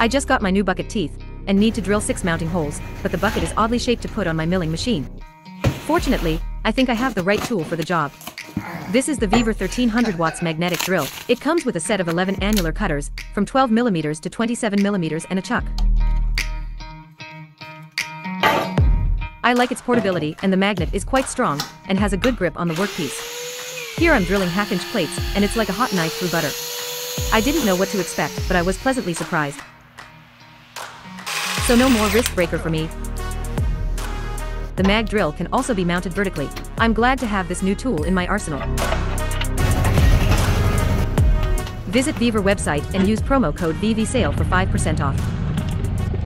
I just got my new bucket teeth, and need to drill six mounting holes, but the bucket is oddly shaped to put on my milling machine. Fortunately, I think I have the right tool for the job. This is the Vevor 1300 watts magnetic drill. It comes with a set of 11 annular cutters, from 12 mm to 27 mm and a chuck. I like its portability and the magnet is quite strong, and has a good grip on the workpiece. Here I'm drilling half-inch plates, and it's like a hot knife through butter. I didn't know what to expect, but I was pleasantly surprised. So no more wrist breaker for me. The mag drill can also be mounted vertically. I'm glad to have this new tool in my arsenal. Visit Vevor website and use promo code VVSale for 5% off.